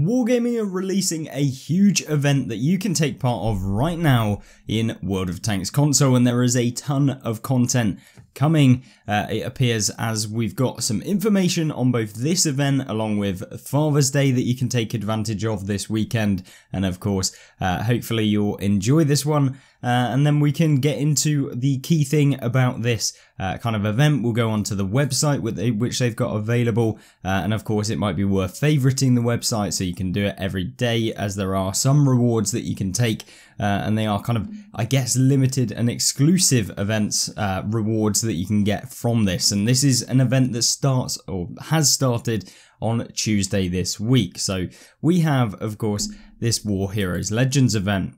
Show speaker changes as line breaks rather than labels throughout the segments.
Wargaming are releasing a huge event that you can take part of right now in World of Tanks console and there is a ton of content coming uh, it appears as we've got some information on both this event along with Father's Day that you can take advantage of this weekend. And of course uh, hopefully you'll enjoy this one. Uh, and then we can get into the key thing about this uh, kind of event. We'll go onto the website which they've got available, uh, and of course, it might be worth favoriting the website so you can do it every day, as there are some rewards that you can take, uh, and they are kind of, I guess, limited and exclusive events rewards that you can get from this. And this is an event that starts or has started on Tuesday this week. So we have, of course, this War Heroes Legends event.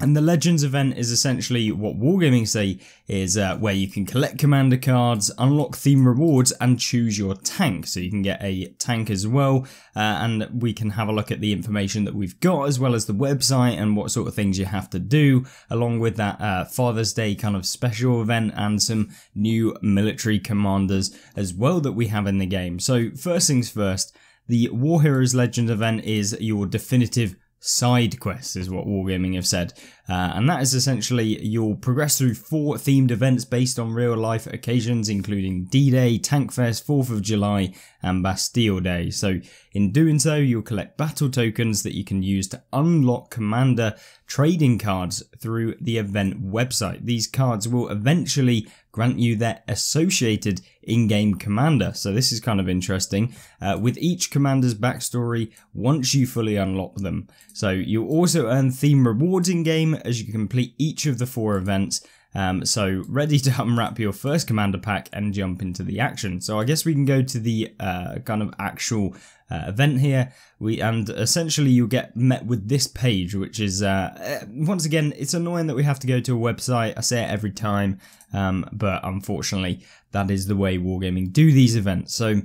And the Legends event is essentially what Wargaming say is uh, where you can collect commander cards, unlock theme rewards, and choose your tank. So you can get a tank as well, uh, and we can have a look at the information that we've got, as well as the website and what sort of things you have to do, along with that uh, Father's Day kind of special event and some new military commanders as well that we have in the game. So first things first, the War Heroes Legend event is your definitive side quests is what Wargaming have said. Uh, and that is essentially you'll progress through four themed events based on real life occasions, including D-Day, Tankfest, 4th of July, and Bastille Day. So in doing so, you'll collect battle tokens that you can use to unlock commander trading cards through the event website. These cards will eventually grant you their associated in-game commander. So this is kind of interesting. Uh, with each commander's backstory once you fully unlock them. So you'll also earn theme rewards in-game as you complete each of the four events um, so ready to unwrap your first commander pack and jump into the action. So I guess we can go to the uh, kind of actual uh, event here. We and essentially you'll get met with this page, which is uh, uh, once again it's annoying that we have to go to a website. I say it every time, um, but unfortunately that is the way Wargaming do these events. So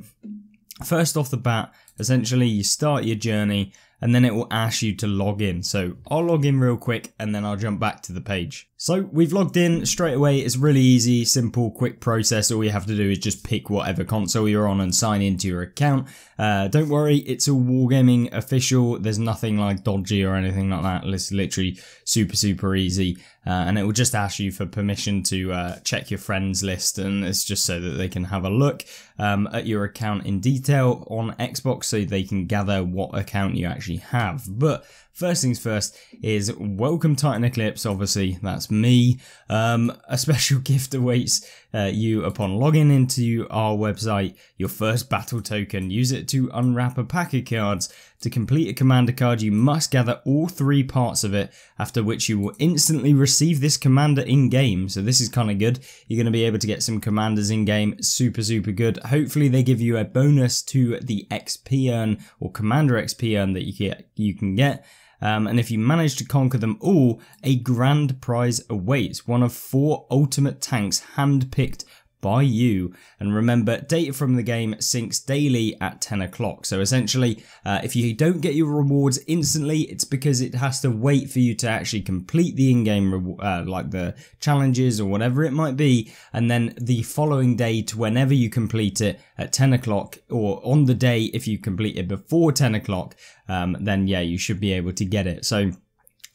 first off the bat, essentially you start your journey and then it will ask you to log in. So I'll log in real quick and then I'll jump back to the page. So we've logged in straight away. It's really easy, simple, quick process. All you have to do is just pick whatever console you're on and sign into your account. Uh, don't worry, it's all Wargaming official. There's nothing like dodgy or anything like that. It's literally super, super easy. Uh, and it will just ask you for permission to uh, check your friends list and it's just so that they can have a look um, at your account in detail on Xbox so they can gather what account you actually have. But First things first is welcome Titan Eclipse, obviously that's me. Um, a special gift awaits uh, you upon logging into our website, your first battle token. Use it to unwrap a pack of cards. To complete a commander card, you must gather all three parts of it, after which you will instantly receive this commander in-game. So this is kind of good. You're going to be able to get some commanders in-game, super, super good. Hopefully they give you a bonus to the XP earn or commander XP earn that you, get, you can get. Um, and if you manage to conquer them all, a grand prize awaits, one of four ultimate tanks handpicked by you. And remember, data from the game syncs daily at 10 o'clock. So essentially, uh, if you don't get your rewards instantly, it's because it has to wait for you to actually complete the in-game, uh, like the challenges or whatever it might be. And then the following day to whenever you complete it at 10 o'clock or on the day, if you complete it before 10 o'clock, um, then yeah, you should be able to get it. So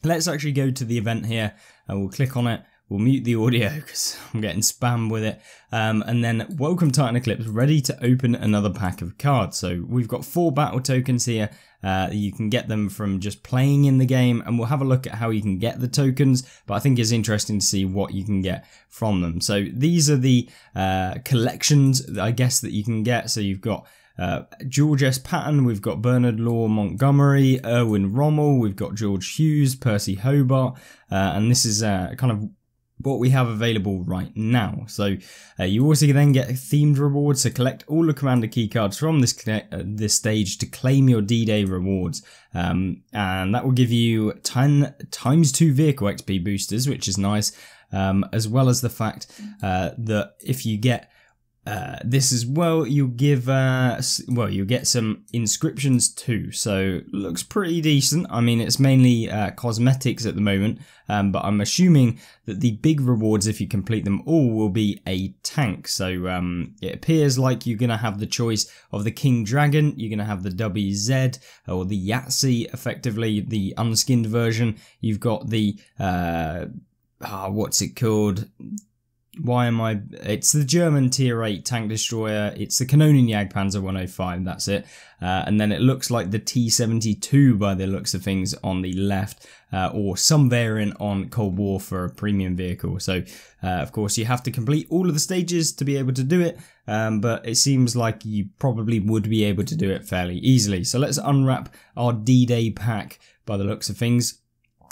let's actually go to the event here and we'll click on it We'll mute the audio because I'm getting spam with it. Um, and then welcome Titan Eclipse, ready to open another pack of cards. So we've got four battle tokens here. Uh, you can get them from just playing in the game and we'll have a look at how you can get the tokens. But I think it's interesting to see what you can get from them. So these are the uh, collections, I guess, that you can get. So you've got uh, George S. Patton, we've got Bernard Law Montgomery, Erwin Rommel, we've got George Hughes, Percy Hobart, uh, and this is uh, kind of what we have available right now. So uh, you also then get themed rewards so collect all the commander keycards from this uh, this stage to claim your D-Day rewards. Um, and that will give you 10 times 2 vehicle XP boosters, which is nice, um, as well as the fact uh, that if you get uh, this as well, you'll give, uh, well, you'll get some inscriptions too. So looks pretty decent. I mean, it's mainly uh, cosmetics at the moment, um, but I'm assuming that the big rewards, if you complete them all, will be a tank. So um, it appears like you're going to have the choice of the King Dragon, you're going to have the WZ or the Yahtzee, effectively the unskinned version. You've got the, uh, ah, what's it called? Why am I? It's the German Tier 8 tank destroyer. It's the Kanonenjagdpanzer 105. That's it. Uh, and then it looks like the T72 by the looks of things on the left, uh, or some variant on Cold War for a premium vehicle. So, uh, of course, you have to complete all of the stages to be able to do it. Um, but it seems like you probably would be able to do it fairly easily. So let's unwrap our D-Day pack by the looks of things,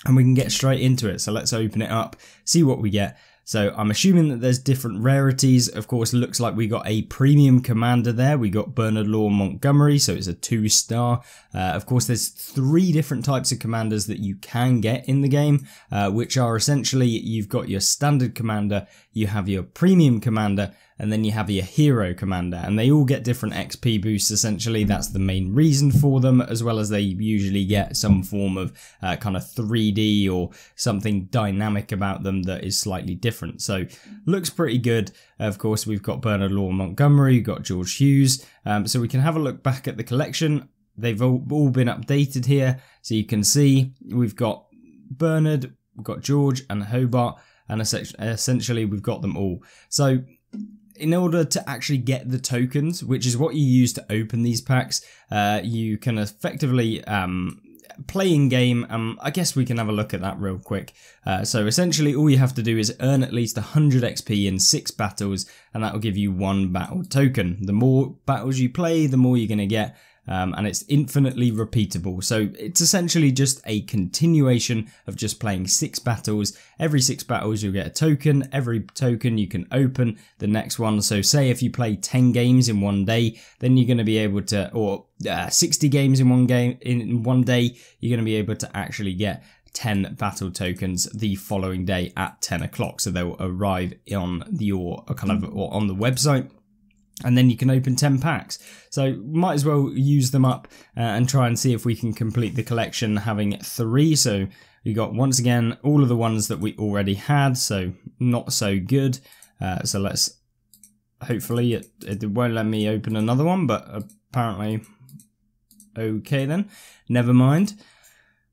and we can get straight into it. So let's open it up, see what we get. So I'm assuming that there's different rarities. Of course, looks like we got a premium commander there. We got Bernard Law Montgomery, so it's a two star. Uh, of course, there's three different types of commanders that you can get in the game, uh, which are essentially you've got your standard commander, you have your premium commander, and then you have your hero commander, and they all get different XP boosts essentially. That's the main reason for them, as well as they usually get some form of uh, kind of 3D or something dynamic about them that is slightly different. So, looks pretty good. Of course, we've got Bernard Law Montgomery, we've got George Hughes, um, so we can have a look back at the collection. They've all, all been updated here, so you can see we've got Bernard, we've got George and Hobart, and essentially we've got them all. So in order to actually get the tokens, which is what you use to open these packs, uh, you can effectively um, play in game. Um, I guess we can have a look at that real quick. Uh, so essentially, all you have to do is earn at least 100 XP in six battles, and that will give you one battle token. The more battles you play, the more you're going to get um, and it's infinitely repeatable. So it's essentially just a continuation of just playing six battles. Every six battles, you'll get a token. Every token you can open the next one. So say if you play 10 games in one day, then you're going to be able to, or uh, 60 games in one game in one day, you're going to be able to actually get 10 battle tokens the following day at 10 o'clock. So they'll arrive on your kind of or on the website and then you can open 10 packs. So might as well use them up uh, and try and see if we can complete the collection having three. So we got once again all of the ones that we already had, so not so good. Uh, so let's hopefully it, it won't let me open another one, but apparently okay then. Never mind.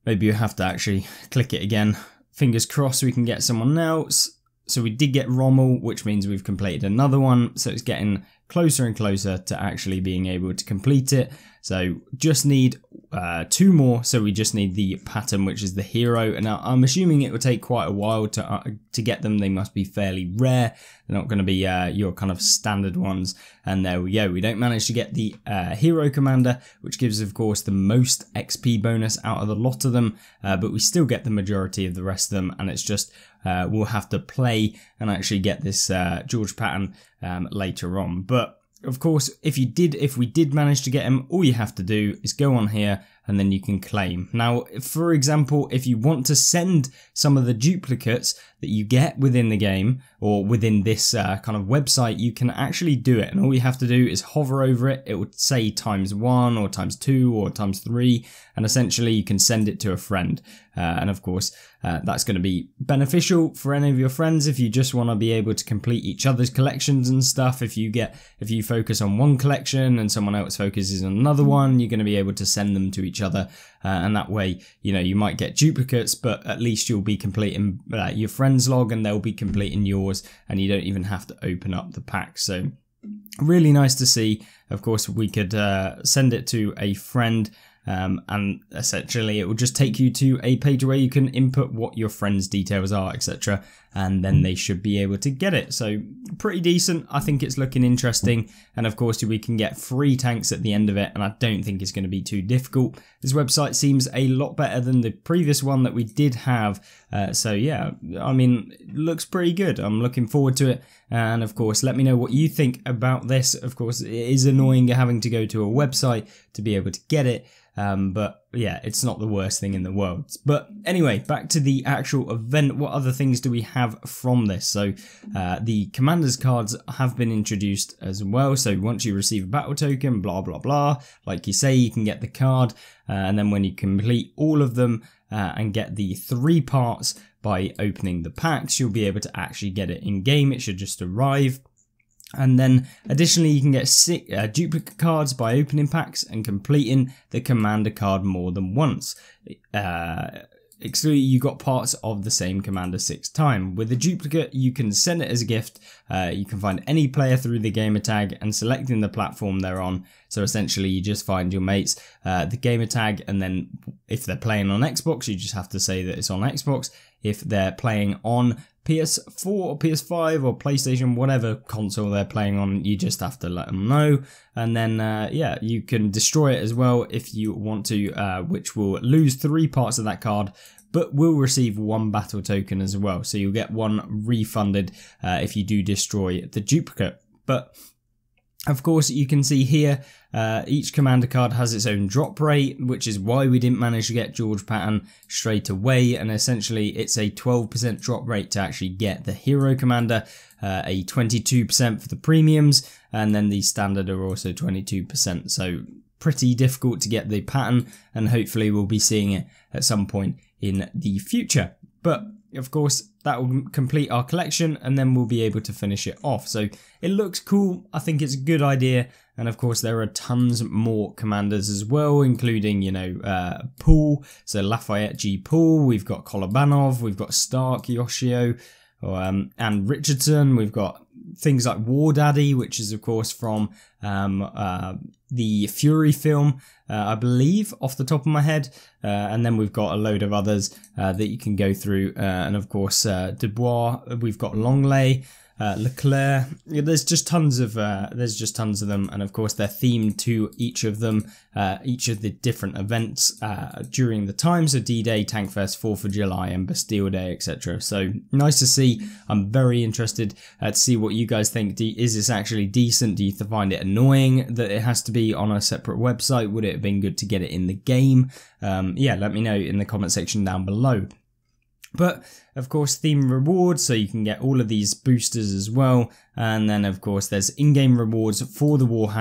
Maybe you have to actually click it again. Fingers crossed we can get someone else. So we did get Rommel, which means we've completed another one. So it's getting closer and closer to actually being able to complete it. So just need uh, two more. So we just need the Patton, which is the hero. And I'm assuming it will take quite a while to uh, to get them. They must be fairly rare. They're not going to be uh, your kind of standard ones. And there we go. We don't manage to get the uh, hero commander, which gives, of course, the most XP bonus out of the lot of them. Uh, but we still get the majority of the rest of them. And it's just uh, we'll have to play and actually get this George Patton um, later on. But of course, if you did, if we did manage to get him, all you have to do is go on here and then you can claim. Now, for example, if you want to send some of the duplicates that you get within the game or within this uh, kind of website, you can actually do it. And all you have to do is hover over it. It would say times one or times two or times three. And essentially you can send it to a friend. Uh, and of course, uh, that's going to be beneficial for any of your friends if you just want to be able to complete each other's collections and stuff. If you get, if you focus on one collection and someone else focuses on another one, you're going to be able to send them to each other. Uh, and that way, you know, you might get duplicates, but at least you'll be completing uh, your friend's log and they'll be completing yours and you don't even have to open up the pack. So really nice to see. Of course, we could uh, send it to a friend um, and essentially, it will just take you to a page where you can input what your friends' details are, etc. And then they should be able to get it. So, pretty decent. I think it's looking interesting. And of course, we can get free tanks at the end of it. And I don't think it's going to be too difficult. This website seems a lot better than the previous one that we did have. Uh, so, yeah, I mean, looks pretty good. I'm looking forward to it. And of course, let me know what you think about this. Of course, it is annoying having to go to a website to be able to get it. Um, but yeah, it's not the worst thing in the world. But anyway, back to the actual event. What other things do we have from this? So uh, the commanders cards have been introduced as well. So once you receive a battle token, blah blah blah, like you say, you can get the card, uh, and then when you complete all of them uh, and get the three parts by opening the packs, you'll be able to actually get it in game. It should just arrive. And then additionally, you can get six, uh, duplicate cards by opening packs and completing the commander card more than once. Uh, exclude you got parts of the same commander six time. With a duplicate, you can send it as a gift. Uh, you can find any player through the gamer tag and selecting the platform they're on. So essentially, you just find your mates uh, the gamer tag, and then if they're playing on Xbox, you just have to say that it's on Xbox. If they're playing on PS4 or PS5 or PlayStation, whatever console they're playing on, you just have to let them know. And then, uh, yeah, you can destroy it as well if you want to, uh, which will lose three parts of that card, but will receive one battle token as well. So you'll get one refunded uh, if you do destroy the duplicate. But of course, you can see here uh, each commander card has its own drop rate, which is why we didn't manage to get George Patton straight away. And essentially, it's a 12% drop rate to actually get the hero commander, uh, a 22% for the premiums, and then the standard are also 22%. So pretty difficult to get the Patton, and hopefully we'll be seeing it at some point in the future. But of course, that will complete our collection and then we'll be able to finish it off. So it looks cool. I think it's a good idea. And of course, there are tons more commanders as well, including, you know, uh, Poole. So Lafayette G. Poole. We've got Kolobanov. We've got Stark, Yoshio, um, and Richardson. We've got things like War Daddy, which is, of course, from um, uh, the Fury film, uh, I believe, off the top of my head. Uh, and then we've got a load of others uh, that you can go through. Uh, and of course, uh, Dubois, we've got Longley, uh, Leclerc. There's just tons of uh, there's just tons of them, and of course they're themed to each of them, uh, each of the different events uh, during the time. So D-Day, Tankfest, Fourth of July, and Bastille Day, etc. So nice to see. I'm very interested uh, to see what you guys think. is this actually decent? Do you find it annoying that it has to be on a separate website? Would it have been good to get it in the game? Um, yeah, let me know in the comment section down below. But of course, theme rewards, so you can get all of these boosters as well. And then, of course, there's in game rewards for the War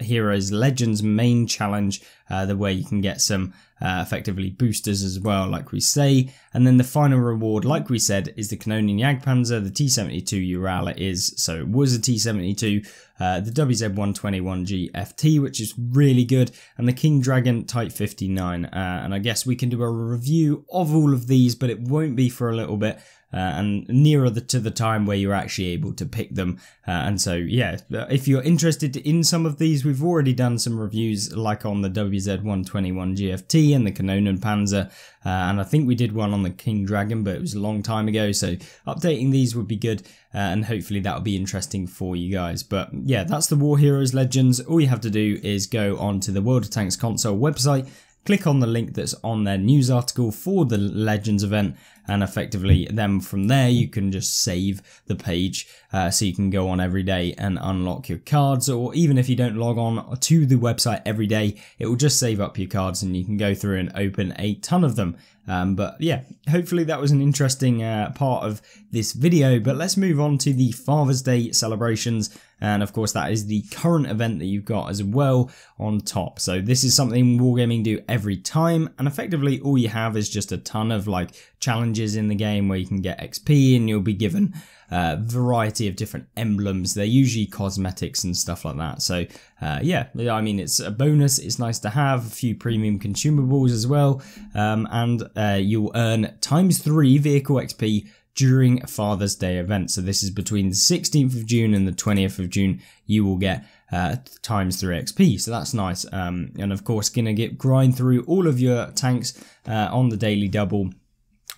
Heroes Legends main challenge, uh, the way you can get some uh, effectively boosters as well, like we say. And then the final reward, like we said, is the Kanonenjagdpanzer, the T72 Ural it is, so it was a T72, uh, the WZ121G FT, which is really good, and the King Dragon Type 59. Uh, and I guess we can do a review of all of these, but it won't be for a little bit uh, and nearer the, to the time where you're actually able to pick them. Uh, and so, yeah, if you're interested in some of these, we've already done some reviews like on the WZ121 GFT and the Kanonen Panzer, uh, and I think we did one on the King Dragon, but it was a long time ago. So updating these would be good, uh, and hopefully that'll be interesting for you guys. But yeah, that's the War Heroes Legends. All you have to do is go onto the World of Tanks console website click on the link that's on their news article for the Legends event and effectively then from there you can just save the page. Uh, so you can go on every day and unlock your cards or even if you don't log on to the website every day it will just save up your cards and you can go through and open a ton of them. Um, but yeah hopefully that was an interesting uh, part of this video. But let's move on to the Father's Day celebrations. And of course that is the current event that you've got as well on top. So this is something Wargaming do every time. And effectively all you have is just a ton of like challenges in the game where you can get XP and you'll be given a variety of different emblems. They're usually cosmetics and stuff like that. So uh, yeah, I mean it's a bonus. It's nice to have a few premium consumables as well, um, and uh, you'll earn times three vehicle XP during Father's Day event. So this is between the 16th of June and the 20th of June. You will get uh, times 3 XP, so that's nice. Um, and of course, gonna get grind through all of your tanks uh, on the daily double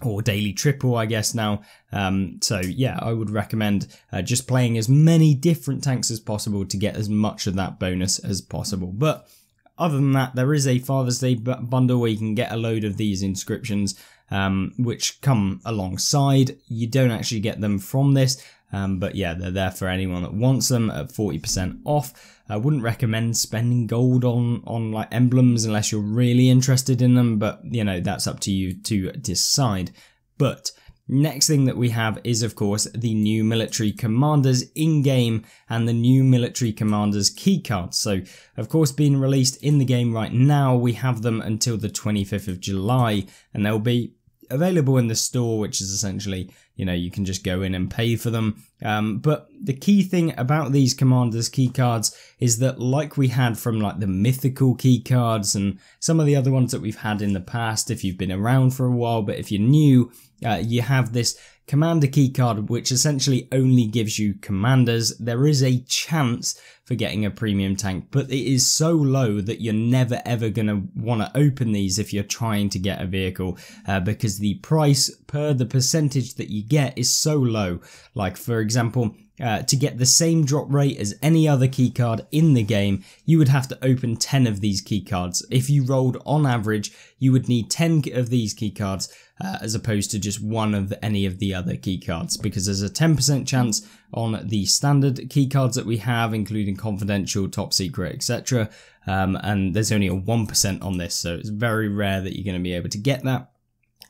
or daily triple, I guess now. Um, so yeah, I would recommend uh, just playing as many different tanks as possible to get as much of that bonus as possible. But other than that, there is a Father's Day bundle where you can get a load of these inscriptions um, which come alongside. You don't actually get them from this, Um, but yeah, they're there for anyone that wants them at 40% off. I wouldn't recommend spending gold on on like emblems unless you're really interested in them, but you know that's up to you to decide. But Next thing that we have is, of course, the new military commanders in game and the new military commanders keycards. So, of course, being released in the game right now, we have them until the 25th of July, and they'll be available in the store, which is essentially, you know, you can just go in and pay for them. Um, but the key thing about these commanders key cards is that like we had from like the mythical key cards and some of the other ones that we've had in the past, if you've been around for a while, but if you're new, uh, you have this commander keycard which essentially only gives you commanders. There is a chance for getting a premium tank, but it is so low that you're never ever going to want to open these if you're trying to get a vehicle uh, because the price per the percentage that you get is so low. Like for example, uh, to get the same drop rate as any other keycard in the game, you would have to open 10 of these keycards. If you rolled on average, you would need 10 of these keycards uh, as opposed to just one of any of the other keycards because there's a 10% chance on the standard keycards that we have, including confidential, top secret, etc. Um, and there's only a 1% on this, so it's very rare that you're going to be able to get that.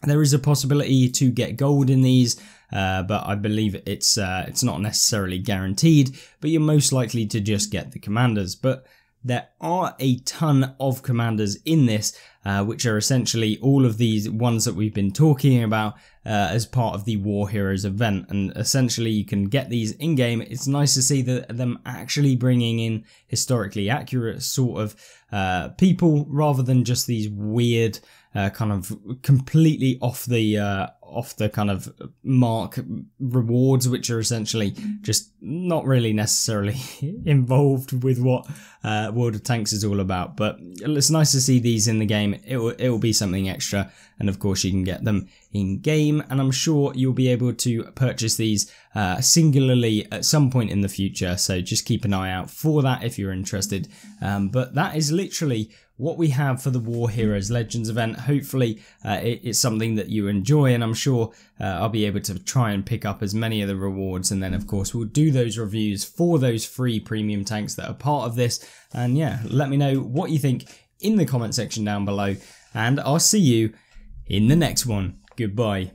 There is a possibility to get gold in these, uh, but I believe it's uh, it's not necessarily guaranteed. But you're most likely to just get the commanders. But there are a ton of commanders in this, uh, which are essentially all of these ones that we've been talking about uh, as part of the War Heroes event. And essentially, you can get these in game. It's nice to see that them actually bringing in historically accurate sort of uh, people rather than just these weird uh, kind of completely off the uh, off the kind of mark rewards, which are essentially just not really necessarily involved with what uh, World of Tanks is all about. But it's nice to see these in the game. It will, it will be something extra, and of course you can get them in game. And I'm sure you'll be able to purchase these uh, singularly at some point in the future. So just keep an eye out for that if you're interested. Um, but that is literally what we have for the War Heroes Legends event. Hopefully, uh, it, it's something that you enjoy, and I'm sure uh, I'll be able to try and pick up as many of the rewards. And then, of course, we'll do those reviews for those free premium tanks that are part of this. And yeah, let me know what you think in the comment section down below, and I'll see you in the next one. Goodbye.